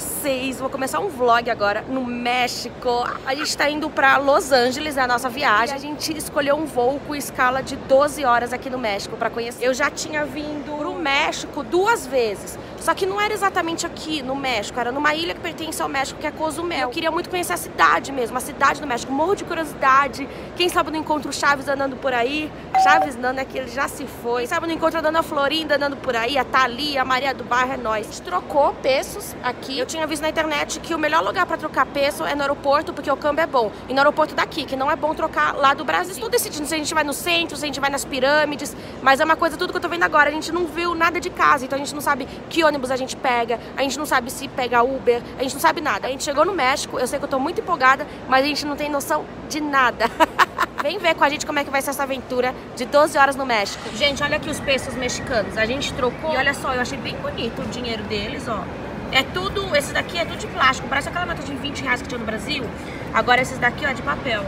vocês? Vou começar um vlog agora no México. A gente tá indo pra Los Angeles, é a nossa viagem. A gente escolheu um voo com escala de 12 horas aqui no México pra conhecer. Eu já tinha vindo pro México duas vezes. Só que não era exatamente aqui no México, era numa ilha que pertence ao México, que é Cozumel. Eu queria muito conhecer a cidade mesmo, a cidade do México. Morro de curiosidade. Quem sabe não encontro o Chaves andando por aí. Chaves não, né? Que ele já se foi. Quem sabe não encontro a Dona Florinda andando por aí, a Thalia, a Maria do Bairro, é nóis. A gente trocou pesos aqui. Eu tinha visto na internet que o melhor lugar pra trocar peso é no aeroporto, porque o câmbio é bom. E no aeroporto daqui, que não é bom trocar lá do Brasil. Estou decidindo se a gente vai no centro, se a gente vai nas pirâmides. Mas é uma coisa, tudo que eu tô vendo agora. A gente não viu nada de casa, então a gente não sabe que ônibus a gente pega, a gente não sabe se pega Uber, a gente não sabe nada. A gente chegou no México, eu sei que eu tô muito empolgada, mas a gente não tem noção de nada. Vem ver com a gente como é que vai ser essa aventura de 12 horas no México. Gente, olha aqui os pesos mexicanos. A gente trocou e olha só, eu achei bem bonito o dinheiro deles, ó. É tudo, esse daqui é tudo de plástico, parece aquela nota de 20 reais que tinha no Brasil. Agora esses daqui, ó, é de papel,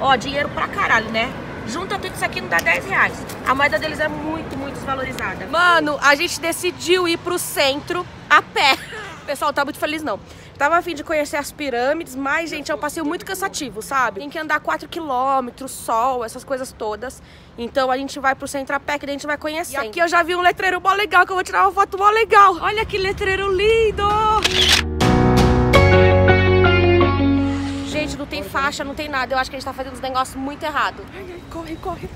ó. Ó, dinheiro pra caralho, né? Junta tudo isso aqui não dá 10 reais. A moeda deles é muito, muito desvalorizada. Mano, a gente decidiu ir pro centro a pé. O pessoal tá muito feliz, não. Tava a fim de conhecer as pirâmides, mas, gente, é um passeio muito cansativo, sabe? Tem que andar 4 quilômetros, sol, essas coisas todas. Então a gente vai pro centro a pé, que a gente vai conhecer. E aqui eu já vi um letreiro mó legal, que eu vou tirar uma foto mó legal. Olha que letreiro lindo! Não tem faixa, não tem nada. Eu acho que a gente tá fazendo uns negócios muito errado. Ai, ai, corre, corre.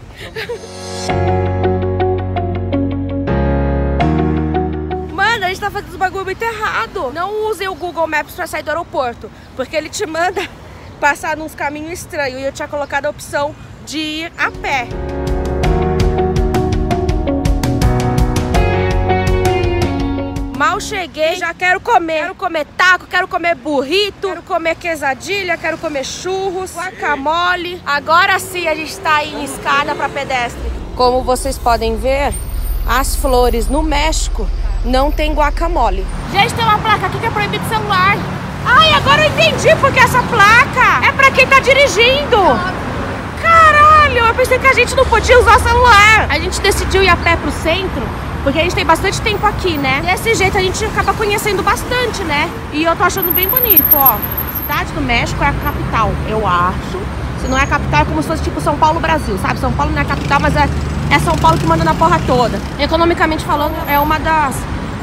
Mano, a gente tá fazendo os bagulho muito errado. Não use o Google Maps pra sair do aeroporto, porque ele te manda passar nos caminhos estranhos. E eu tinha colocado a opção de ir a pé. Mal cheguei, já quero comer. Quero comer taco, quero comer burrito, quero comer quesadilha, quero comer churros, guacamole. Agora sim a gente tá em escada para pedestre. Como vocês podem ver, as flores no México não tem guacamole. Gente, tem uma placa aqui que é proibido celular. Ai, agora eu entendi porque essa placa é para quem tá dirigindo. Caralho, eu pensei que a gente não podia usar celular. A gente decidiu ir a pé pro centro porque a gente tem bastante tempo aqui, né? Desse jeito a gente acaba conhecendo bastante, né? E eu tô achando bem bonito, ó. Cidade do México é a capital, eu acho. Se não é a capital, é como se fosse tipo São Paulo, Brasil, sabe? São Paulo não é a capital, mas é, é São Paulo que manda na porra toda. Economicamente falando, é uma das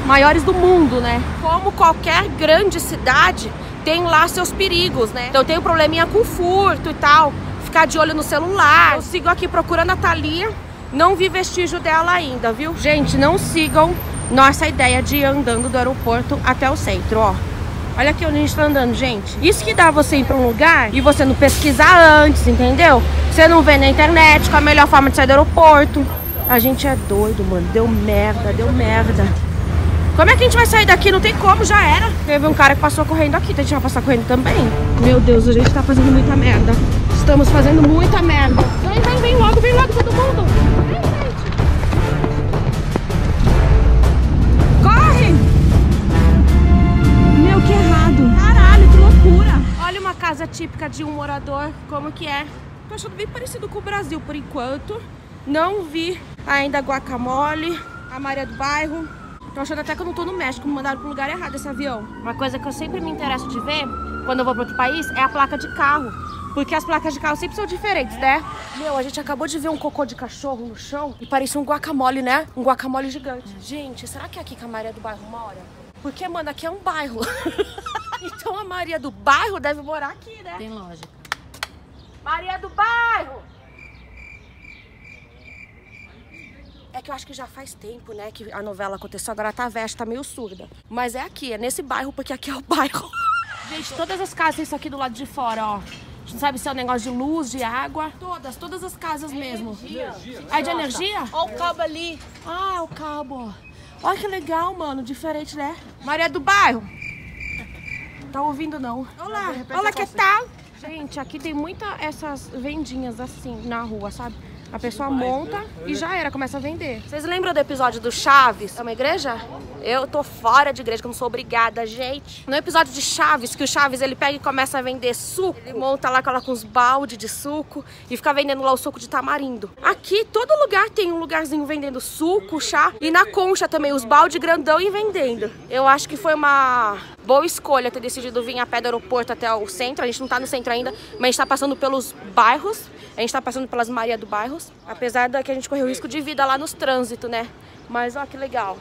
maiores do mundo, né? Como qualquer grande cidade, tem lá seus perigos, né? Então tem um probleminha com furto e tal. Ficar de olho no celular. Eu sigo aqui procurando a Thalia. Não vi vestígio dela ainda, viu? Gente, não sigam nossa ideia de ir andando do aeroporto até o centro, ó. Olha aqui onde a gente tá andando, gente. Isso que dá você ir pra um lugar e você não pesquisar antes, entendeu? Você não vê na internet qual a melhor forma de sair do aeroporto. A gente é doido, mano. Deu merda, deu merda. Como é que a gente vai sair daqui? Não tem como, já era. Teve um cara que passou correndo aqui, então a gente vai passar correndo também. Meu Deus, a gente tá fazendo muita merda. Estamos fazendo muita merda. Vem, logo, vem logo todo mundo. Vem, gente. Corre! Meu, que errado. Caralho, que loucura. Olha uma casa típica de um morador, como que é. Tô achando bem parecido com o Brasil por enquanto. Não vi ainda guacamole, a Maria do Bairro. Tô achando até que eu não tô no México, me mandaram pro lugar errado esse avião. Uma coisa que eu sempre me interesso de ver, quando eu vou pra outro país, é a placa de carro. Porque as placas de carro sempre são diferentes, né? Meu, a gente acabou de ver um cocô de cachorro no chão e parecia um guacamole, né? Um guacamole gigante. Gente, será que é aqui que a Maria do Bairro mora? Porque, mano, aqui é um bairro. então a Maria do Bairro deve morar aqui, né? Tem lógica. Maria do Bairro! É que eu acho que já faz tempo, né, que a novela aconteceu. Agora tá veste, tá meio surda. Mas é aqui, é nesse bairro, porque aqui é o bairro. Gente, todas as casas têm isso aqui do lado de fora, ó. Gente não sabe se é um negócio de luz, de água. Todas, todas as casas mesmo. Energia. É de energia? Olha o cabo ali. Ah, é o cabo. Olha que legal, mano. Diferente, né? Maria do Bairro. Tá ouvindo, não? Olá, olá, que tal? Gente, aqui tem muita essas vendinhas assim na rua, sabe? A pessoa monta e já era, começa a vender. Vocês lembram do episódio do Chaves? É uma igreja? Eu tô fora de igreja, que eu não sou obrigada, gente. No episódio de Chaves, que o Chaves ele pega e começa a vender suco. Ele monta lá, coloca uns balde de suco e fica vendendo lá o suco de tamarindo. Aqui, todo lugar tem um lugarzinho vendendo suco, chá. E na concha também, os balde grandão e vendendo. Eu acho que foi uma Boa escolha ter decidido vir a pé do aeroporto até o centro. A gente não tá no centro ainda, mas a gente tá passando pelos bairros. A gente tá passando pelas Maria do Bairros. Apesar de que a gente correu risco de vida lá nos trânsitos, né? Mas ó que legal.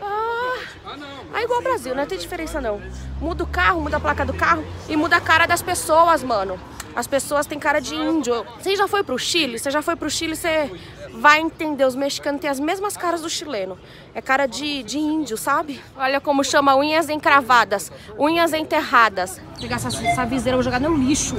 Ah, é igual ao Brasil, não tem diferença não. Muda o carro, muda a placa do carro e muda a cara das pessoas, mano. As pessoas têm cara de índio. Você já foi pro Chile? Você já foi pro Chile, você vai entender. Os mexicanos têm as mesmas caras do chileno. É cara de, de índio, sabe? Olha como chama unhas encravadas, unhas enterradas. Vou pegar essa, essa viseira, vou jogar no lixo.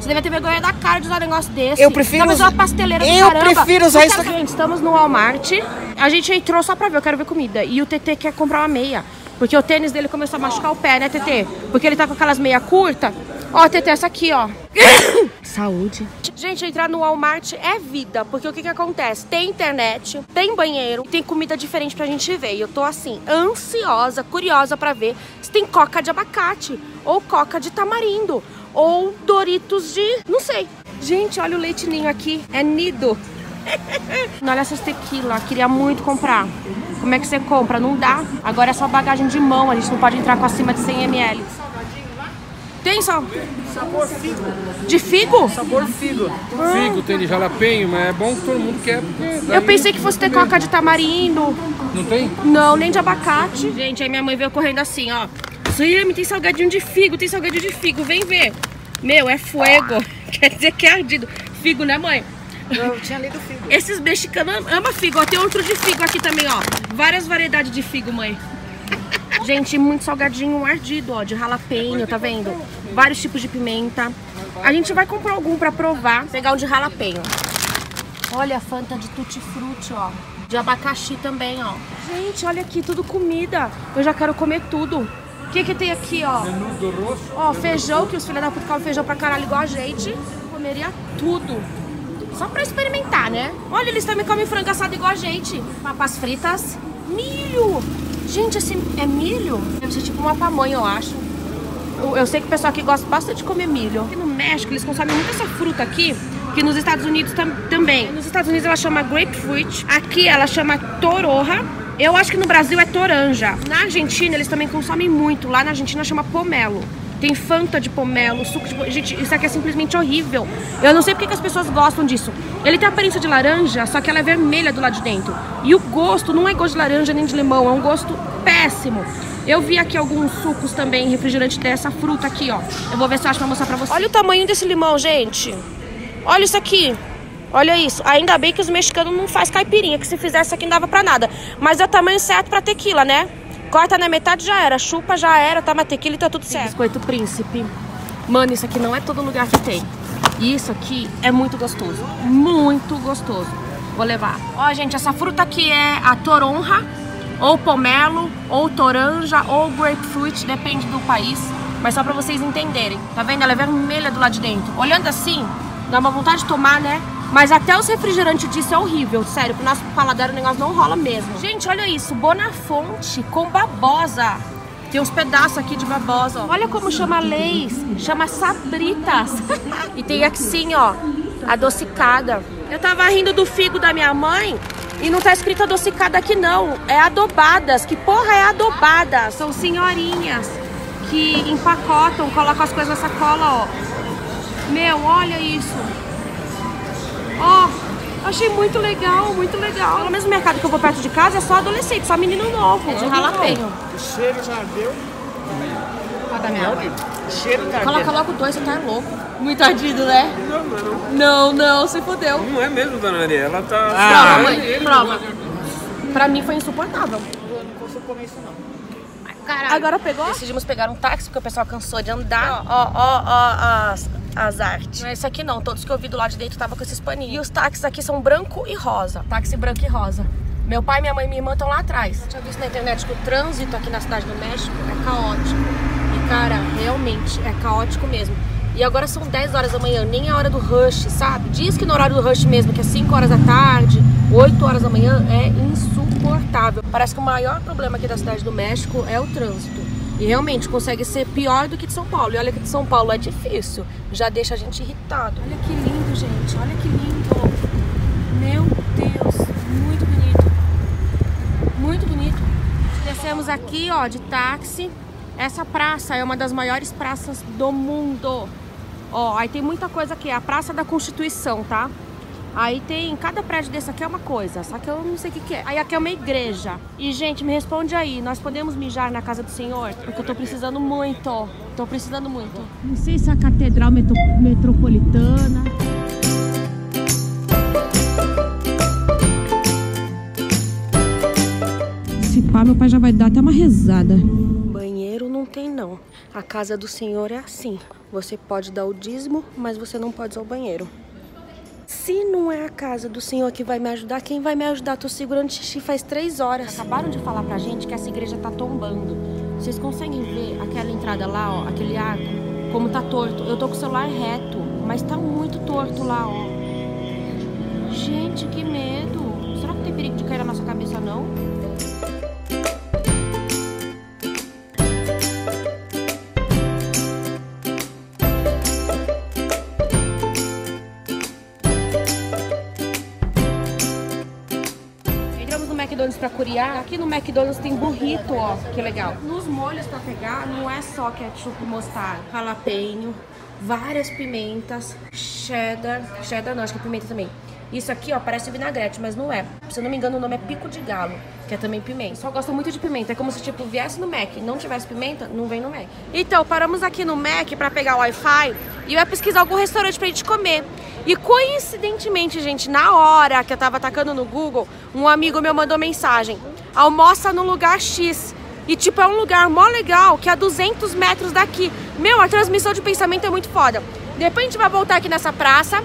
Você deve ter vergonha da cara de usar um negócio desse. Eu prefiro Estamos usar- uma pasteleira Eu caramba. prefiro usar isso aqui. Gente, estamos no Walmart. A gente entrou só pra ver, eu quero ver comida. E o TT quer comprar uma meia. Porque o tênis dele começou a machucar o pé, né, TT? Porque ele tá com aquelas meia curta. Ó, TT, essa aqui, ó. Saúde. Gente, entrar no Walmart é vida. Porque o que que acontece? Tem internet, tem banheiro, tem comida diferente pra gente ver. E eu tô, assim, ansiosa, curiosa pra ver se tem coca de abacate. Ou coca de tamarindo. Ou Doritos de... não sei. Gente, olha o leite ninho aqui. É nido. Olha essas tequila, queria muito comprar. Como é que você compra? Não dá. Agora é só bagagem de mão, a gente não pode entrar com acima de 100 ml. Tem só? Sabor figo. De figo? Sabor figo. Figo, tem de jalapeño, mas é bom que todo mundo quer. Daí Eu pensei que fosse ter coca de tamarindo. Não tem? Não, nem de abacate. Gente, aí minha mãe veio correndo assim, ó. Suíame, tem salgadinho de figo, tem salgadinho de figo, vem ver. Meu, é fuego. Quer dizer que é ardido. Figo, né, mãe? Eu tinha lido figo. Esses mexicanos amam figo. Ó, tem outro de figo aqui também, ó. Várias variedades de figo, mãe. Gente, muito salgadinho ardido, ó, de jalapeño, tá vendo? Vários tipos de pimenta. A gente vai comprar algum pra provar. Pegar um de jalapeño. Olha a Fanta de tutti-frutti, ó. De abacaxi também, ó. Gente, olha aqui, tudo comida. Eu já quero comer tudo. O que que tem aqui, ó? Menu do rosto. Ó, feijão, que os filhos da puta comem feijão pra caralho igual a gente. Comeria tudo. Só pra experimentar, né? Olha, eles também comem frango assado igual a gente. Papas fritas. Milho! Gente, esse é milho? Deve ser tipo uma pamonha, eu acho. Eu, eu sei que o pessoal aqui gosta bastante de comer milho. Aqui no México, eles consomem muito essa fruta aqui. Que nos Estados Unidos tam- também. Nos Estados Unidos ela chama grapefruit. Aqui ela chama toroja. Eu acho que no Brasil é toranja. Na Argentina eles também consomem muito. Lá na Argentina chama pomelo. Tem Fanta de pomelo, suco de pomelo. Gente, isso aqui é simplesmente horrível. Eu não sei porque que as pessoas gostam disso. Ele tem aparência de laranja, só que ela é vermelha do lado de dentro. E o gosto não é gosto de laranja nem de limão, é um gosto péssimo. Eu vi aqui alguns sucos também, refrigerante dessa fruta aqui, ó. Eu vou ver se eu acho pra mostrar pra vocês. Olha o tamanho desse limão, gente. Olha isso aqui. Olha isso. Ainda bem que os mexicanos não fazem caipirinha, que se fizesse aqui não dava pra nada. Mas é o tamanho certo pra tequila, né? Corta na metade já era, chupa já era, toma tequila e tá tudo certo. Biscoito príncipe. Mano, isso aqui não é todo lugar que tem. E isso aqui é muito gostoso. Muito gostoso. Vou levar. Ó, gente, essa fruta aqui é a toronja, ou pomelo, ou toranja, ou grapefruit, depende do país. Mas só pra vocês entenderem. Tá vendo? Ela é vermelha do lado de dentro. Olhando assim, dá uma vontade de tomar, né? Mas até os refrigerantes disso é horrível, sério. Pro nosso paladar o negócio não rola mesmo. Gente, olha isso. Bonafonte com babosa. Tem uns pedaços aqui de babosa, ó. Olha como chama leis. Chama sabritas. e tem aqui sim, ó, adocicada. Eu tava rindo do figo da minha mãe e não tá escrito adocicada aqui não. É adobadas. Que porra é adobada? São senhorinhas que empacotam, colocam as coisas na sacola, ó. Meu, olha isso. Ó, achei muito legal, muito legal. Pelo menos o mercado que eu vou perto de casa é só adolescente, só menino novo, de jalapeño. O cheiro já deu. Pode dar minha água? O cheiro já Coloca logo dois, você tá louco. Muito ardido, né? Não, não, não. Não, se fodeu. Não é mesmo, dona Maria. Ela tá. Prova, Ah, mãe, ele- prova. Pra mim foi insuportável. Eu não consigo comer isso não. Agora pegou? Decidimos pegar um táxi porque o pessoal cansou de andar. Ó, ó, ó, ó as, artes. Não é esse aqui não, todos que eu vi do lado de dentro tava com esses paninhos. E os táxis aqui são branco e rosa. Táxi branco e rosa. Meu pai, minha mãe e minha irmã estão lá atrás. Eu tinha visto na internet que o trânsito aqui na cidade do México é caótico. E, cara, realmente é caótico mesmo. E agora são 10 horas da manhã, nem a hora do rush, sabe? Diz que no horário do rush mesmo, que é 5 horas da tarde, 8 horas da manhã, é insuportável. Parece que o maior problema aqui da cidade do México é o trânsito. E realmente consegue ser pior do que de São Paulo. E olha que de São Paulo é difícil. Já deixa a gente irritado. Olha que lindo, gente. Olha que lindo. Meu Deus. Muito bonito. Muito bonito. Descemos aqui, ó, de táxi. Essa praça é uma das maiores praças do mundo. Ó, aí tem muita coisa aqui. É a Praça da Constituição, tá? Aí tem, cada prédio desse aqui é uma coisa, só que eu não sei o que, que é. Aí aqui é uma igreja. E, gente, me responde aí, nós podemos mijar na casa do Senhor? Porque eu tô precisando muito. Tô precisando muito. Não sei se é a Catedral metro Metropolitana. Se pá, meu pai já vai dar até uma rezada. Banheiro não tem, não. A casa do Senhor é assim. Você pode dar o dízimo, mas você não pode usar o banheiro. Se não é a casa do Senhor que vai me ajudar, quem vai me ajudar? Tô segurando xixi faz três horas. Acabaram de falar pra gente que essa igreja tá tombando. Vocês conseguem ver aquela entrada lá, ó, aquele arco, como tá torto? Eu tô com o celular reto, mas tá muito torto lá, ó. Gente, que medo. Será que tem perigo de cair na nossa cabeça, não? Aqui no McDonald's tem burrito, ó. Que legal. Nos molhos pra pegar, não é só ketchup, mostarda, jalapeño, várias pimentas, cheddar. Cheddar não, acho que é pimenta também. Isso aqui, ó, parece vinagrete, mas não é. Se eu não me engano, o nome é pico de galo, que é também pimenta. Só gosto muito de pimenta. É como se, tipo, viesse no Mac e não tivesse pimenta, não vem no Mac. Então, paramos aqui no Mac pra pegar o Wi-Fi e eu ia pesquisar algum restaurante pra gente comer. E coincidentemente, gente, na hora que eu tava atacando no Google, um amigo meu mandou mensagem: almoça no lugar X. E, tipo, é um lugar mó legal, que é a 200 metros daqui. Meu, a transmissão de pensamento é muito foda. Depois a gente vai voltar aqui nessa praça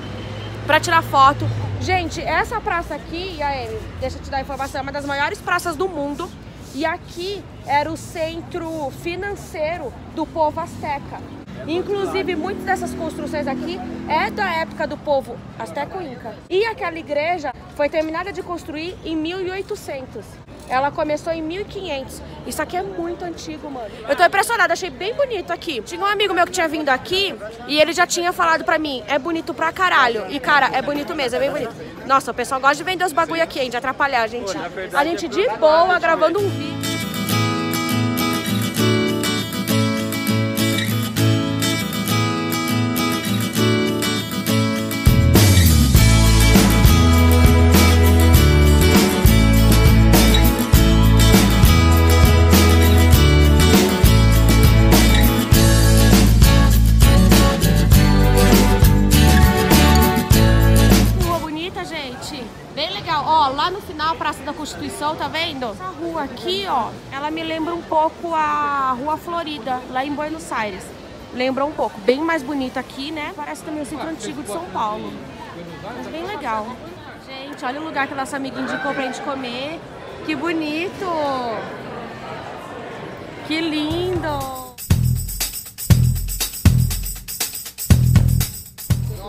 pra tirar foto. Gente, essa praça aqui, Amy, deixa eu te dar a informação, é uma das maiores praças do mundo. E aqui era o centro financeiro do povo azteca. Inclusive, muitas dessas construções aqui é da época do povo azteca ou inca. E aquela igreja foi terminada de construir em 1800. Ela começou em 1500. Isso aqui é muito antigo, mano. Eu tô impressionada, achei bem bonito aqui. Tinha um amigo meu que tinha vindo aqui e ele já tinha falado pra mim, é bonito pra caralho. E, cara, é bonito mesmo, é bem bonito. Nossa, o pessoal gosta de vender os bagulho aqui, hein, de atrapalhar a gente. A gente de boa, gravando um vídeo. Ó, lá no final, Praça da Constituição, tá vendo? Essa rua aqui, ó, ela me lembra um pouco a Rua Florida, lá em Buenos Aires. Lembra um pouco. Bem mais bonita aqui, né? Parece também o centro antigo de São Paulo. Mas bem legal. Gente, olha o lugar que a nossa amiga indicou pra gente comer. Que bonito! Que lindo!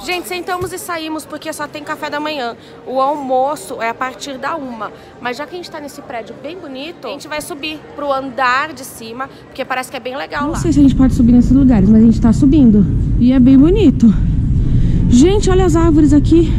Gente, sentamos e saímos porque só tem café da manhã. O almoço é a partir da uma. Mas já que a gente tá nesse prédio bem bonito, a gente vai subir pro andar de cima, porque parece que é bem legal Não lá. sei se a gente pode subir nesses lugares, mas a gente tá subindo. E é bem bonito. Gente, olha as árvores aqui.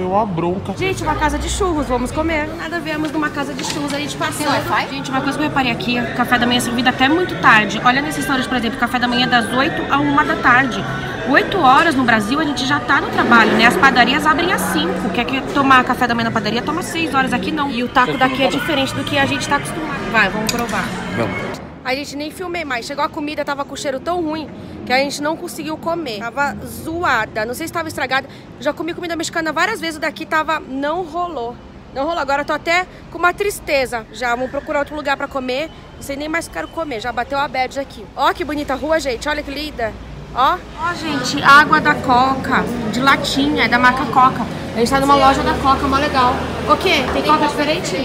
Eu tomei uma bronca. Gente, uma casa de churros, vamos comer. Nada vemos numa casa de churros, a gente passou. Gente, uma coisa que eu reparei aqui, o café da manhã é servido até muito tarde. Olha nesse restaurante, por exemplo, o café da manhã é das 8 a 1 da tarde. 8 horas no Brasil a gente já tá no trabalho, né? As padarias abrem às 5. Quer que tomar café da manhã na padaria, toma 6 horas aqui não. E o taco daqui é diferente do que a gente tá acostumado. Vai, vamos provar. Vamos. A gente nem filmei mais. Chegou a comida, tava com cheiro tão ruim que a gente não conseguiu comer. Tava zoada. Não sei se tava estragada. Já comi comida mexicana várias vezes, o daqui tava. Não rolou. Não rolou. Agora tô até com uma tristeza. Já vamos procurar outro lugar pra comer. Não sei nem mais o que quero comer. Já bateu a bad aqui. Ó que bonita rua, gente. Olha que linda. Ó. Ó, gente, água da Coca. De latinha, é da marca Coca. A gente tá numa loja da Coca, mó legal. O quê? Tem Coca diferente?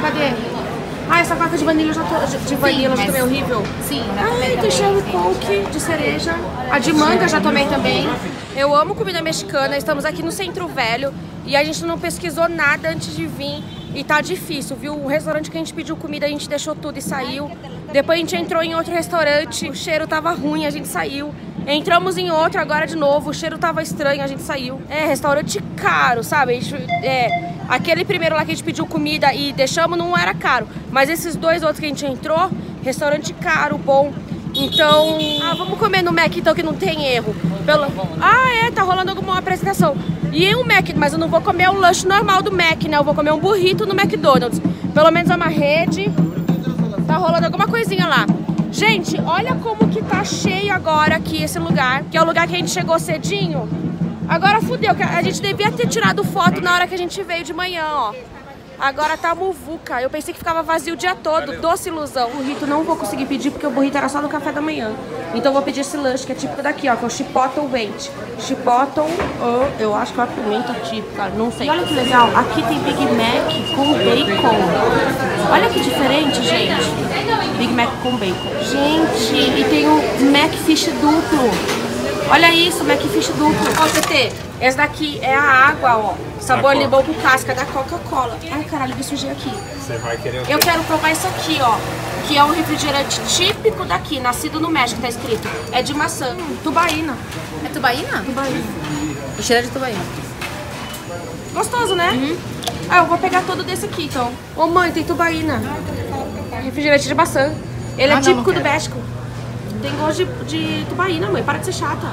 Cadê? Ah, essa coca de vanilha eu já tô, de vanilha eu já tomei horrível. Sim, Ai, tem cherry coke de cereja. A de manga já tomei também. Eu amo comida mexicana. Estamos aqui no Centro Velho e a gente não pesquisou nada antes de vir. E tá difícil, viu? O restaurante que a gente pediu comida, a gente deixou tudo e saiu. Depois a gente entrou em outro restaurante, o cheiro tava ruim, a gente saiu. Entramos em outro agora de novo, o cheiro tava estranho, a gente saiu. É, restaurante caro, sabe? Gente, é, aquele primeiro lá que a gente pediu comida e deixamos não era caro. Mas esses dois outros que a gente entrou, restaurante caro, bom. Então, ah, vamos comer no Mac então que não tem erro. Pelo... Ah, é, tá rolando alguma apresentação. E o Mac, mas eu não vou comer o lanche normal do Mac, né? Eu vou comer um burrito no McDonald's. Pelo menos é uma rede. Tá rolando alguma coisinha lá. Gente, olha como que tá cheio agora aqui esse lugar, que é o lugar que a gente chegou cedinho. Agora fudeu, a gente devia ter tirado foto na hora que a gente veio de manhã, ó. Agora tá muvuca. Eu pensei que ficava vazio o dia todo. Valeu. Doce ilusão. O burrito não vou conseguir pedir porque o burrito era só no café da manhã. Então vou pedir esse lanche que é típico daqui, ó, que é o chipotle vente. Chipotle, oh, eu acho que é uma pimenta típica, não sei. E olha que legal, aqui tem Big Mac com bacon. Olha que diferente, gente. Big Mac com bacon. Gente, e tem o Mac Fish duplo. Olha isso, Mac Fish duplo. Ó, CT, esse daqui é a água, ó. Sabor limão com casca da Coca-Cola. Ai, caralho, me sujei aqui. Você vai querer Eu quero provar isso aqui, ó. Que é um refrigerante típico daqui, nascido no México, tá escrito. É de maçã. Hum, tubaína. É tubaína? Tubaína. O cheiro é de tubaína. Gostoso, né? Uhum. Ah, eu vou pegar todo desse aqui, então. Ô, mãe, tem tubaína. Refrigerante de maçã. Ele é ah, é típico não, não do México. Tem gosto de, de tubaína, mãe. Para de ser chata.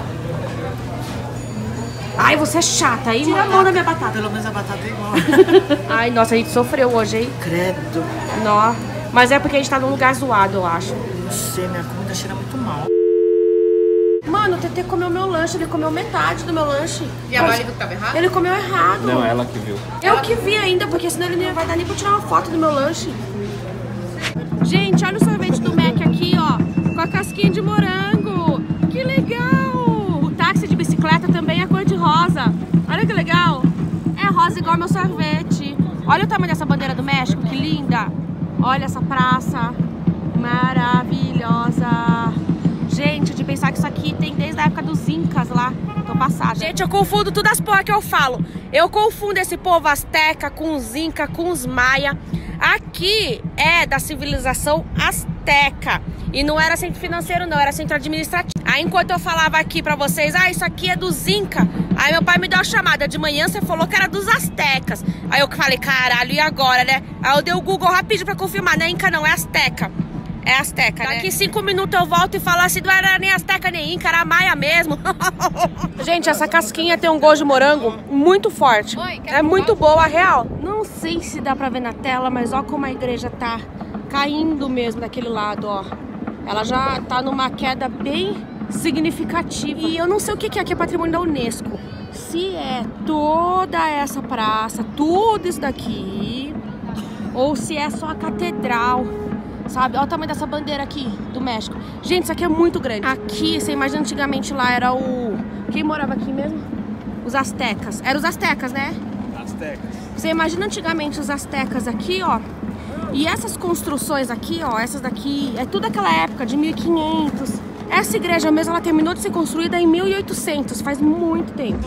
Ai, você é chata. Aí Tira a mão da minha batata. Pelo menos a batata é igual. Ai, nossa, a gente sofreu hoje, hein? Credo. Nó. Mas é porque a gente tá num lugar zoado, eu acho. Não sei, minha comida cheira muito mal. Mano, o TT comeu meu lanche, ele comeu metade do meu lanche. E a Mari viu que tava errado? Ele comeu errado. Não, ela que viu. Eu ela... que vi ainda, porque senão ele não vai dar nem pra tirar uma foto do meu lanche. Casquinha de morango. Que legal! O táxi de bicicleta também é cor de rosa. Olha que legal. É rosa igual meu sorvete. Olha o tamanho dessa bandeira do México, que linda. Olha essa praça. Maravilhosa. Gente, de pensar que isso aqui tem desde a época dos Incas lá. Tô passada. Gente, eu confundo tudo as porra que eu falo. Eu confundo esse povo asteca com os Inca, com os Maia. Aqui é da civilização asteca. E não era centro financeiro, não, era centro administrativo. Aí enquanto eu falava aqui pra vocês, ah, isso aqui é dos Inca. Aí meu pai me deu uma chamada de manhã, você falou que era dos Aztecas. Aí eu falei, caralho, e agora, né? Aí eu dei o Google rapidinho pra confirmar, não é Inca não, é Azteca. É Azteca, né? Daqui cinco minutos eu volto e falo assim, não era nem Azteca nem Inca, era Maia mesmo. Gente, essa casquinha tem um gosto de morango muito forte. Oi, é muito boa, real. Não sei se dá pra ver na tela, mas ó como a igreja tá caindo mesmo daquele lado, ó. Ela já tá numa queda bem significativa. E eu não sei o que é que é patrimônio da Unesco. Se é toda essa praça, tudo isso daqui, ou se é só a catedral sabe? Olha o tamanho dessa bandeira aqui do México. Gente, isso aqui é muito grande. Aqui, você imagina antigamente lá era o... Quem morava aqui mesmo? Os astecas. Eram os astecas, né? Astecas. Você imagina antigamente os astecas aqui, ó. E essas construções aqui, ó, essas daqui, é tudo aquela época de 1500. Essa igreja mesmo, ela terminou de ser construída em 1800, faz muito tempo.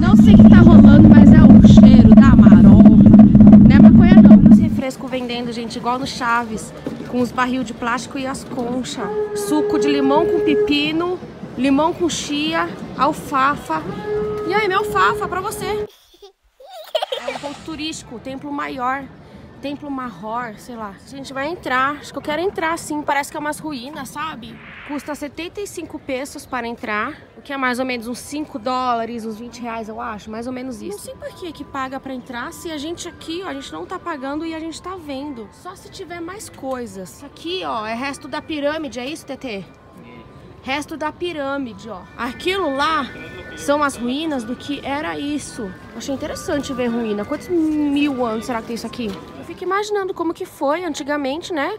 Não sei o que tá rolando, mas é o cheiro da marol. Não é maconha não. Os refrescos vendendo, gente, igual no Chaves. Com os barril de plástico e as conchas. Suco de limão com pepino, limão com chia, alfafa. E aí, meu alfafa pra você. Ponto turístico, o templo maior. Templo Marror, sei lá. A gente vai entrar, acho que eu quero entrar sim. Parece que é umas ruínas, sabe? Custa 75 pesos para entrar, o que é mais ou menos uns 5 dólares, uns 20 reais, eu acho. Mais ou menos isso. Não sei por que que paga para entrar, se a gente aqui, ó, a gente não tá pagando e a gente tá vendo. Só se tiver mais coisas. Isso aqui, ó, é resto da pirâmide, é isso, TT? Resto da pirâmide, ó. Aquilo lá são as ruínas do que era isso. Achei interessante ver ruína. Quantos mil anos será que tem isso aqui? Eu fico imaginando como que foi antigamente, né?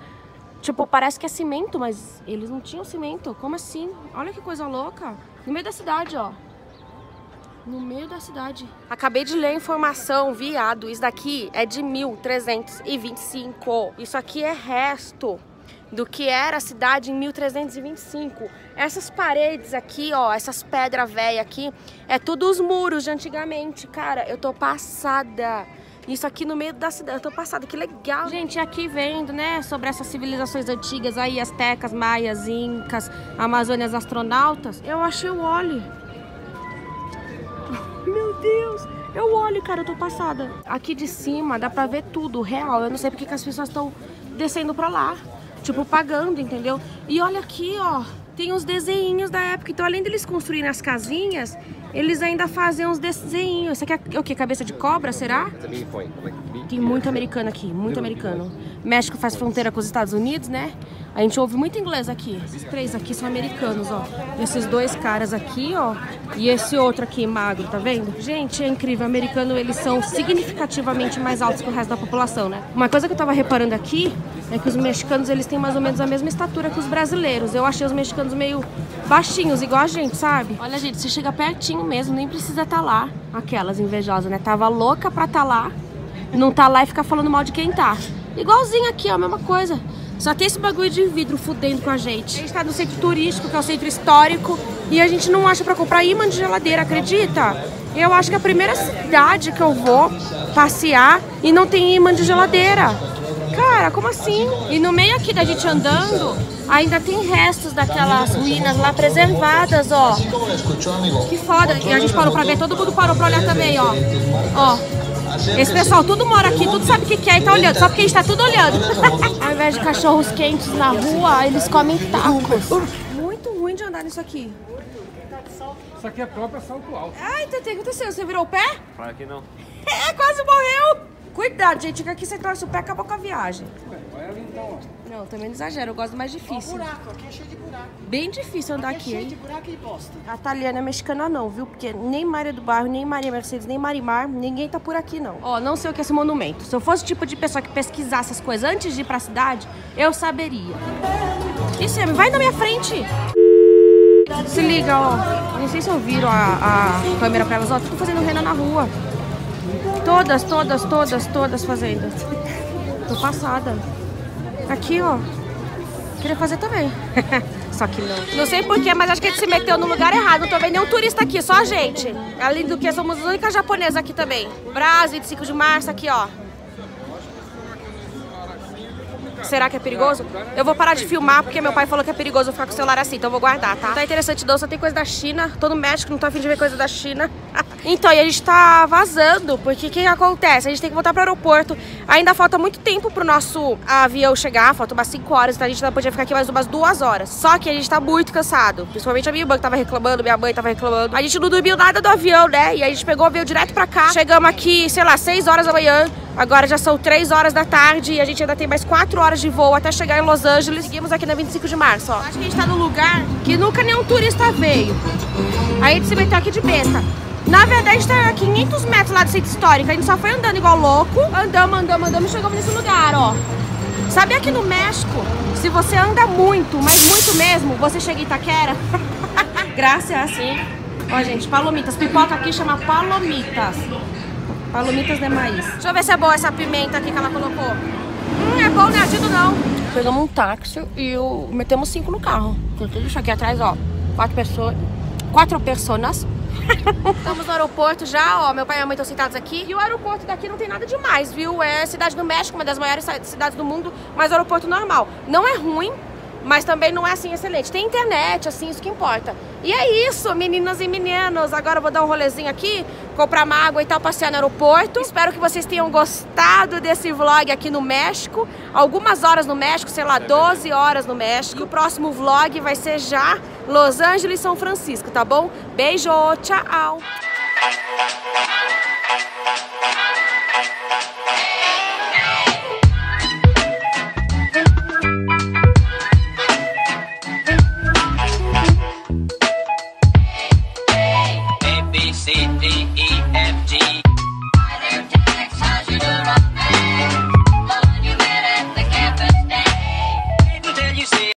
Tipo, parece que é cimento, mas eles não tinham cimento. Como assim? Olha que coisa louca. No meio da cidade, ó. No meio da cidade. Acabei de ler a informação, viado. Isso daqui é de 1325. Isso aqui é resto do que era a cidade em 1325. Essas paredes aqui, ó, essas pedras velhas aqui, é tudo os muros de antigamente. Cara, eu tô passada. Isso aqui no meio da cidade, eu tô passada, que legal. Gente, aqui vendo, né, sobre essas civilizações antigas aí, astecas, maias, incas, amazônias, astronautas, eu achei o óleo. Meu Deus! Eu olho, cara, eu tô passada. Aqui de cima dá pra ver tudo, real. Eu não sei porque que as pessoas estão descendo pra lá. Tipo, pagando, entendeu? E olha aqui, ó. Tem os desenhinhos da época. Então, além deles construírem as casinhas, eles ainda fazem uns desenhinhos. Isso aqui é o que? Cabeça de cobra, será? Tem muito americano aqui, muito americano. México faz fronteira com os Estados Unidos, né? A gente ouve muito inglês aqui. Esses três aqui são americanos, ó. Esses dois caras aqui, ó. E esse outro aqui, magro, tá vendo? Gente, é incrível. Americano, eles são significativamente mais altos que o resto da população, né? Uma coisa que eu tava reparando aqui é que os mexicanos, eles têm mais ou menos a mesma estatura que os brasileiros. Eu achei os mexicanos meio baixinhos, igual a gente, sabe? Olha, gente, você chega pertinho mesmo, nem precisa estar tá lá. Aquelas invejosas, né? Tava louca pra estar tá lá. Não tá lá e ficar falando mal de quem tá. Igualzinho aqui, ó, a mesma coisa. Só tem esse bagulho de vidro fudendo com a gente. A gente tá no centro turístico, que é o centro histórico, e a gente não acha pra comprar imã de geladeira, acredita? Eu acho que é a primeira cidade que eu vou passear e não tem imã de geladeira. Cara, como assim? E no meio aqui da gente andando, ainda tem restos daquelas ruínas lá preservadas, ó. Que foda. E a gente parou pra ver, todo mundo parou pra olhar também, ó. Ó, esse pessoal tudo mora aqui, tudo sabe o que, que é e tá olhando. Só porque a gente tá tudo olhando. Ao invés de cachorros quentes na rua, eles comem tacos. Muito ruim de andar nisso aqui. Isso aqui é próprio salto alto. Ai, Tete, o que aconteceu? Você virou o pé? Claro que não. É, quase morreu. Cuidado, gente, que aqui você torce o pé, acabou com a viagem. Vai ali então, ó. Não, também não exagero, eu gosto mais difícil. Ó, buraco, aqui é cheio de buraco. Bem difícil andar É aqui, cheio hein? de buraco e bosta. A Taliana é mexicana não, viu? Porque nem Maria do Bairro, nem Maria Mercedes, nem Marimar, ninguém tá por aqui não. Ó, não sei o que é esse monumento. Se eu fosse o tipo de pessoa que pesquisasse as coisas antes de ir pra cidade, eu saberia. Isso, vai na minha frente! Se liga, ó. Não sei se ouviram a, a câmera pra elas, ó. Tudo fazendo renda na rua. Todas, todas, todas, todas fazendo. Tô passada. Aqui, ó. Queria fazer também. só que não. Não sei porquê, mas acho que a gente se meteu no lugar errado. Não tô vendo nenhum turista aqui, só a gente. Além do que, somos as únicas japonesas aqui também. Brás, 25 de março, aqui, ó. Será que é perigoso? Eu vou parar de filmar porque meu pai falou que é perigoso eu ficar com o celular assim, então eu vou guardar, tá? Tá interessante não, só tem coisa da China. Tô no México, não tô afim de ver coisa da China. Então, e a gente tá vazando, porque o que acontece? A gente tem que voltar pro aeroporto. Ainda falta muito tempo pro nosso avião chegar, falta umas 5 horas, então a gente ainda podia ficar aqui mais umas 2 horas. Só que a gente tá muito cansado, principalmente a minha irmã que tava reclamando, minha mãe tava reclamando. A gente não dormiu nada do avião, né? E a gente pegou o avião direto pra cá. Chegamos aqui, sei lá, 6 horas da manhã. Agora já são 3 horas da tarde e a gente ainda tem mais 4 horas de voo até chegar em Los Angeles. Seguimos aqui na 25 de março, ó. Acho que a gente tá num lugar que nunca nenhum turista veio. Aí a gente se meteu aqui de besta. Na verdade, a tá a 500 metros lá do centro histórico. A gente só foi andando igual louco. Andamos, andamos, andamos e chegamos nesse lugar, ó. Sabe aqui no México, se você anda muito, mas muito mesmo, você chega em Itaquera? Graça é assim. Ó, gente, palomitas. Pipoca aqui chama palomitas. Palomitas de maíz. Deixa eu ver se é boa essa pimenta aqui que ela colocou. Hum, é bom, né? Adido não. Pegamos um táxi e o... metemos cinco no carro. Tem tudo isso aqui atrás, ó. Quatro pessoas. Quatro pessoas. Estamos no aeroporto já, ó. Meu pai e minha mãe estão sentados aqui. E o aeroporto daqui não tem nada demais, viu? É cidade do México, uma das maiores cidades do mundo, mas aeroporto normal. Não é ruim, mas também não é assim excelente. Tem internet, assim, isso que importa. E é isso, meninas e meninos. Agora eu vou dar um rolezinho aqui, comprar uma água e tal, passear no aeroporto. Espero que vocês tenham gostado desse vlog aqui no México. Algumas horas no México, sei lá, 12 horas no México. E o próximo vlog vai ser já Los Angeles e São Francisco, tá bom? Beijo, tchau!